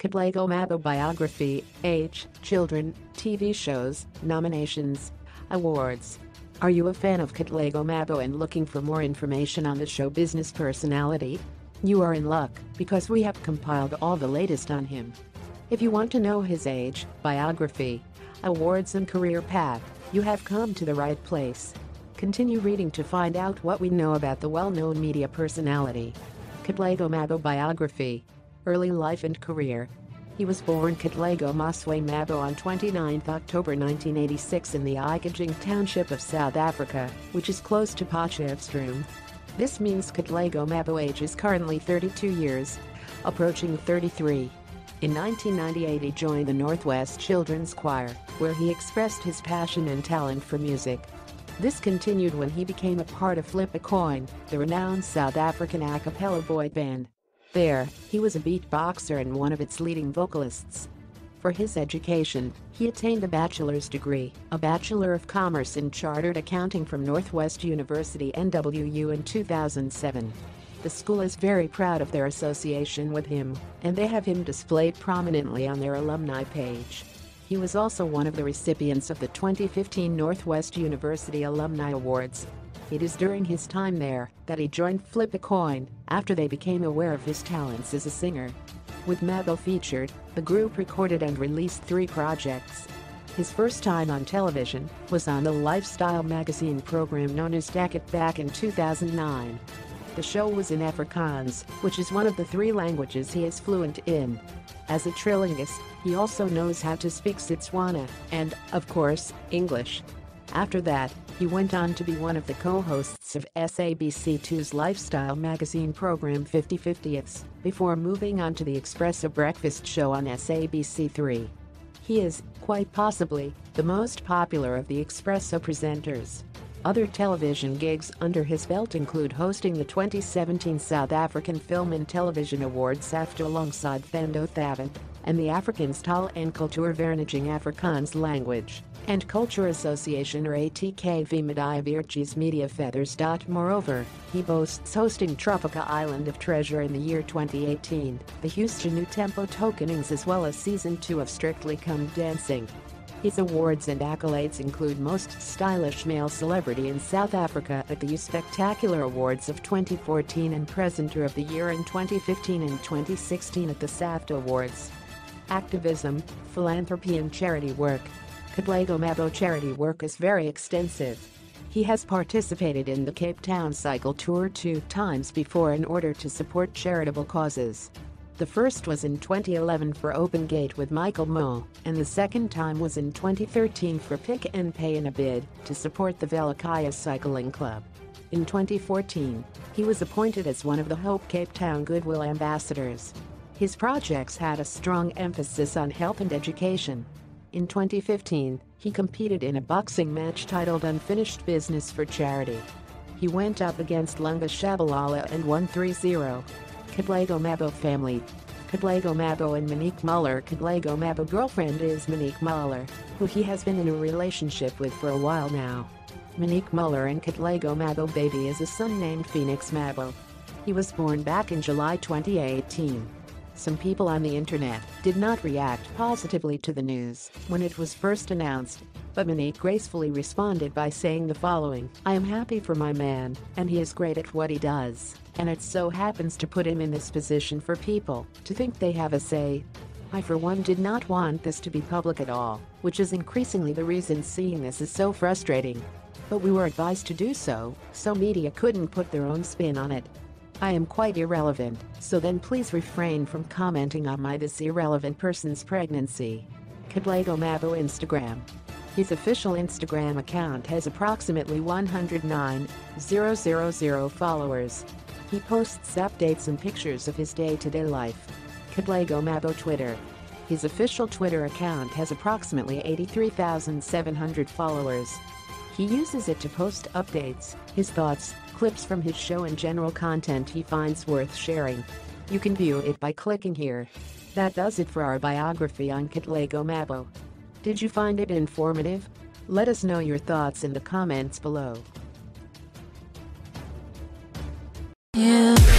Katlego Maboe Biography, Age, Children, TV Shows, Nominations, Awards. Are you a fan of Katlego Maboe and looking for more information on the show business personality? You are in luck because we have compiled all the latest on him. If you want to know his age, biography, awards and career path, you have come to the right place. Continue reading to find out what we know about the well-known media personality. Katlego Maboe Biography Early life and career. He was born Katlego Maswe Maboe on 29 October 1986 in the Ikageng township of South Africa, which is close to Potchefstroom. This means Katlego Maboe age is currently 32 years, approaching 33. In 1998 he joined the Northwest Children's Choir, where he expressed his passion and talent for music. This continued when he became a part of Flip a Coin, the renowned South African a cappella boy band. There, he was a beatboxer and one of its leading vocalists. For his education, he attained a bachelor's degree, a Bachelor of Commerce in Chartered Accounting from Northwest University NWU in 2007. The school is very proud of their association with him, and they have him displayed prominently on their alumni page. He was also one of the recipients of the 2015 Northwest University Alumni Awards, it is during his time there that he joined Flip a Coin after they became aware of his talents as a singer. With Maboe featured, the group recorded and released three projects. His first time on television was on the lifestyle magazine program known as Dakit back in 2009. The show was in Afrikaans, which is one of the three languages he is fluent in. As a trilinguist, he also knows how to speak Setswana and, of course, English. After that, he went on to be one of the co-hosts of SABC2's lifestyle magazine program 50/50ths, before moving on to the Expresso Breakfast show on SABC3. He is, quite possibly, the most popular of the Expresso presenters. Other television gigs under his belt include hosting the 2017 South African Film and Television Awards SAFTA alongside Thando Thabethe and the Afrikaans Taal en Kultuur Vereniging Afrikaans Language and Culture Association or ATKV Mediaveertjies Media Feathers. Moreover, he boasts hosting Tropica Island of Treasure in the year 2018, the Huisgenoot Tempo Toekennings as well as Season 2 of Strictly Come Dancing. His awards and accolades include Most Stylish Male Celebrity in South Africa at the U Spectacular Awards of 2014 and Presenter of the Year in 2015 and 2016 at the SAFT Awards. Activism, philanthropy and charity work. Katlego Maboe charity work is very extensive. He has participated in the Cape Town Cycle Tour two times before in order to support charitable causes. The first was in 2011 for Open Gate with Michael Mo, and the second time was in 2013 for Pick and Pay in a bid to support the Velokhaya Cycling Club. In 2014, he was appointed as one of the Hope Cape Town Goodwill Ambassadors. His projects had a strong emphasis on health and education. In 2015, he competed in a boxing match titled Unfinished Business for Charity. He went up against Lunga Shabalala and won 3-0. Katlego Maboe family. Katlego Maboe and Monique Muller Katlego Maboe girlfriend is Monique Muller, who he has been in a relationship with for a while now. Monique Muller and Katlego Maboe baby is a son named Phoenix Maboe. He was born back in July 2018. Some people on the internet did not react positively to the news when it was first announced, but Monique gracefully responded by saying the following, I am happy for my man, and he is great at what he does, and it so happens to put him in this position for people to think they have a say. I for one did not want this to be public at all, which is increasingly the reason seeing this is so frustrating. But we were advised to do so, so media couldn't put their own spin on it. I am quite irrelevant, so then please refrain from commenting on my this irrelevant person's pregnancy. Katlego Maboe Instagram. His official Instagram account has approximately 109,000 followers. He posts updates and pictures of his day-to-day -day life. Katlego Maboe Twitter. His official Twitter account has approximately 83,700 followers. He uses it to post updates, his thoughts, clips from his show and general content he finds worth sharing. You can view it by clicking here. That does it for our biography on Katlego Maboe. Did you find it informative? Let us know your thoughts in the comments below. Yeah.